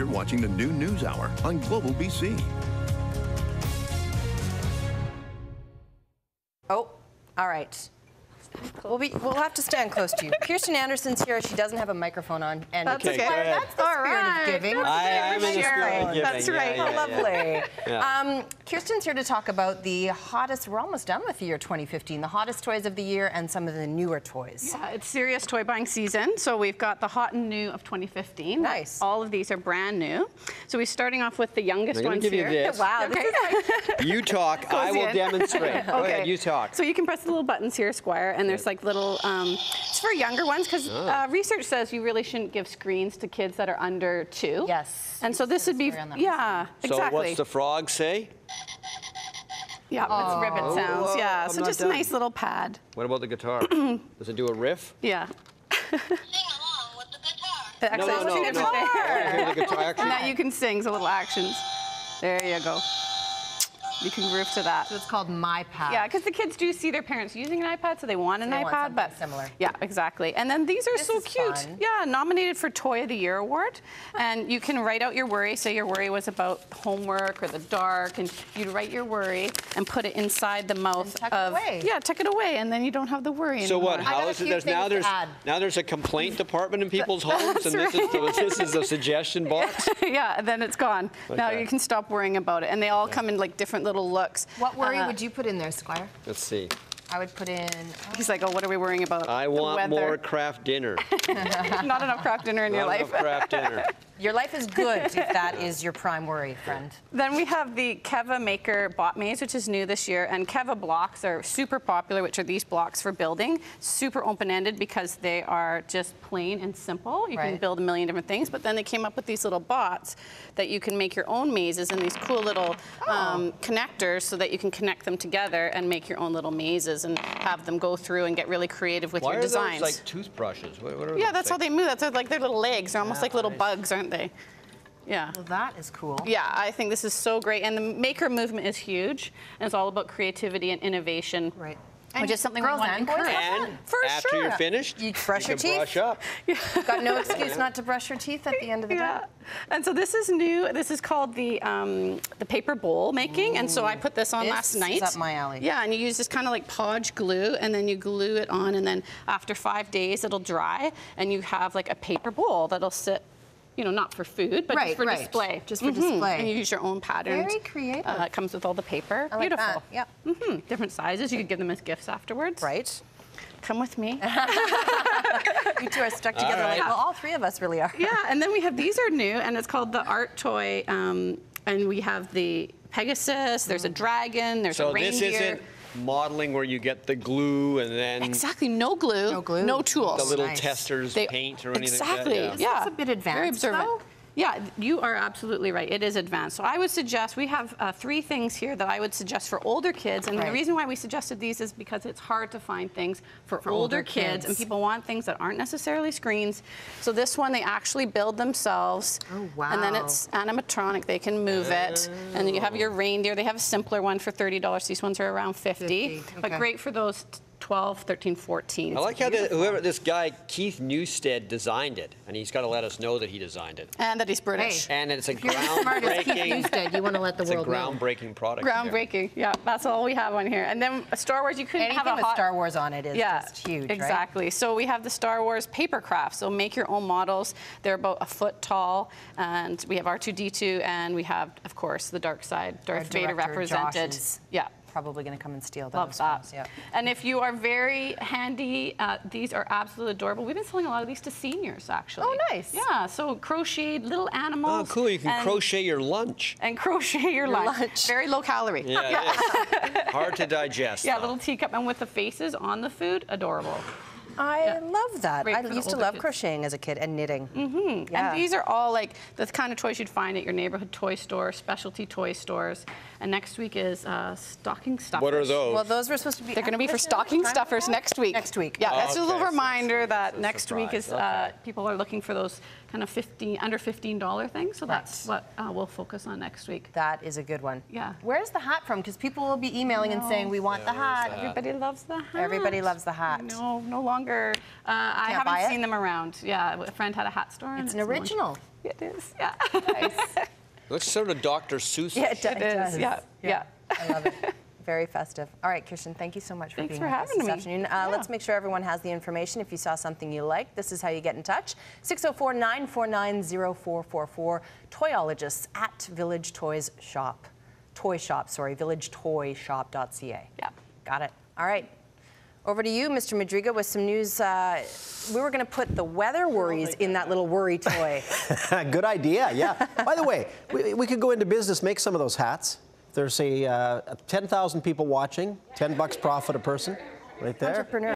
You're watching the new News Hour on Global BC. Oh, all right. We'll, be, we'll have to stand close to you. Kirsten Anderson's here. She doesn't have a microphone on. And That's that's okay. why- Go ahead. That's the All spirit right. of giving. That's I am in the spirit sharing. of giving. That's right. yeah, Oh, yeah. lovely. Um, Kirsten's here to talk about the hottest, we're almost done with the year 2015, the hottest toys of the year and some of the newer toys. Yeah, it's serious toy buying season. So we've got the hot and new of 2015. Nice. All of these are brand new. So we're starting off with the youngest I'm gonna ones give you here. this. Wow, Okay. like You talk, I will in. demonstrate. Go ahead, you talk. So you can press the little buttons here, Squire, and there's like little. Um, it's for younger ones because Ah. uh, research says you really shouldn't give screens to kids that are under two. Yes. And so this would be, story on that yeah, So exactly. what's the frog say? Yeah, it's ribbon sounds. yeah, I'm so not just done. a nice little pad. What about the guitar? Does it do a riff? Yeah. Sing along with the guitar. Actually, no, it's no, no. different I want to hear the guitar. Actually, Now you can sing, so little actions. There you go. You can groove to that. So it's called My Pad. Yeah, because the kids do see their parents using an iPad, so they want an they iPad. want but similar. Yeah, exactly. And then these are This so is cute. fun. Yeah, nominated for Toy of the Year award, and you can write out your worry. Say your worry was about homework or the dark, and you'd write your worry and put it inside the mouth tuck it of. away. Yeah, tuck it away, and then you don't have the worry So anymore. what? How got a is it? There's now there's add. now there's a complaint department in people's homes, and this is the, this is the suggestion box. yeah, and then it's gone. Now you can stop worrying about it, and they all come in like different little looks. What worry Uh, would you put in there, Squire? Let's see. I would put in. He's like, oh, what are we worrying about? I The want weather. more Kraft Dinner. Not enough Kraft Dinner in your Not life. enough Kraft Dinner. Your life is good if that is your prime worry, friend. Then we have the Keva Maker Bot Maze, which is new this year. And Keva blocks are super popular, which are these blocks for building. Super open-ended because they are just plain and simple. You can build a million different things. But then they came up with these little bots that you can make your own mazes and these cool little Oh. um, connectors so that you can connect them together and make your own little mazes and have them go through and get really creative with Why your are designs. those like toothbrushes? What, what are yeah, those that's how they move. That's like their little legs. They're almost Yeah, like little nice. bugs, aren't they? Yeah. Well, that is cool. Yeah, I think this is so great. And the maker movement is huge. And it's all about creativity and innovation. Right. Which is something we girls want and boys encourage. have And For after sure. you're finished, You brush your can teeth. brush up. Got no excuse not to brush your teeth at the end of the Yeah. day. And so this is new. This is called the um, the paper bowl making. And so I put this on This last is night. up my alley. Yeah, and you use this kind of like podge glue, and then you glue it on, and then after five days it'll dry, and you have like a paper bowl that'll sit. You know, not for food, but Right, just for right. display. Just for Mhm. display. And you use your own patterns. Very creative. Uh, it comes with all the paper. I like Beautiful. that. Yep. hmm Different sizes. You could give them as gifts afterwards. Right. Come with me. You two are stuck together. right. Like, well, all three of us really are. yeah, and then we have these are new, and it's called the art toy. Um, and we have the Pegasus. There's a dragon. There's So a reindeer. This isn't modeling where you get the glue and then exactly no glue. No glue. No tools. the little Nice. testers They- paint or anything. Exactly. Like that. Yeah. looks a bit Very advanced, observant. though. Yeah, you are absolutely right. It is advanced. So I would suggest we have uh, three things here that I would suggest for older kids. And the reason why we suggested these is because it's hard to find things for, For older, older kids, and people want things that aren't necessarily screens. So this one they actually build themselves. Oh, And then it's animatronic. They can move it. And then you have your reindeer. They have a simpler one for $30. These ones are around 50. 50, But great for those 12, 13, 14. I like how the, whoever this guy Keith Newstead designed it, and he's got to let us know that he designed it. and that he's British. Hey. And it's a If you're as smart as Keith groundbreaking. Newstead, you want to let the It's a world know. groundbreaking product. Groundbreaking. Yeah, that's all we have on here. And then Star Wars, you couldn't Anything have a with hot... Star Wars on it is yeah, just huge, right? exactly. So we have the Star Wars paper craft. So make your own models. They're about a foot tall, and we have R2D2, and we have, of course, the dark side, Darth Vader represented. is Yeah. Probably going to come and steal those. Love that. ones, Yeah. And if you are very handy, uh, these are absolutely adorable. We've been selling a lot of these to seniors, actually. Oh, nice. Yeah, so crocheted little animals. Oh, cool. You can and- crochet your lunch. And crochet your, lunch. lunch. Very low calorie. Yeah, it is. Hard to digest. Yeah, though. little teacup, and with the faces on the food, adorable. I love that. Great I used to love kids. crocheting as a kid and knitting. Mm-hmm. Yeah. And these are all like the kind of toys you'd find at your neighborhood toy store, specialty toy stores. And next week is uh, stocking stuffers. What are those? well, those were supposed to be. They're going to be for stocking stuffers next week. Next week. Yeah, Oh, that's just a okay, little so reminder that it's a next week is surprise, uh, okay. people are looking for those kind of 15 under $15 thing. So that's what uh, we'll focus on next week. That is a good one. Yeah. Where's the hat from? Because people will be emailing and saying, we want the hat. Everybody loves the hat. Everybody loves the hat. No, no longer. uh, I haven't seen them around. Yeah, a friend had a hat store. It's an one. original. It is. Yeah. Nice. Looks sort of Dr. Seuss. Yeah, it, do- It it is, does. yeah, yeah. I love it. Very festive. All right, Kirsten, thank you so much for Thanks being for with us having this me. afternoon. Uh, Yeah. Let's make sure everyone has the information. If you saw something you like, this is how you get in touch. 604 949 0444. Toyologists at Village Toys Shop. Toy Shop, sorry, villagetoyshop.ca. Yeah. Got it. All right. Over to you, Mr. Madryga, with some news. Uh, we were going to put the weather worries in that little worry toy. Good idea, yeah. By the way, we, we could go into business, make some of those hats. There's a uh, 10,000 people watching, 10 bucks profit a person, right there. Entrepreneur.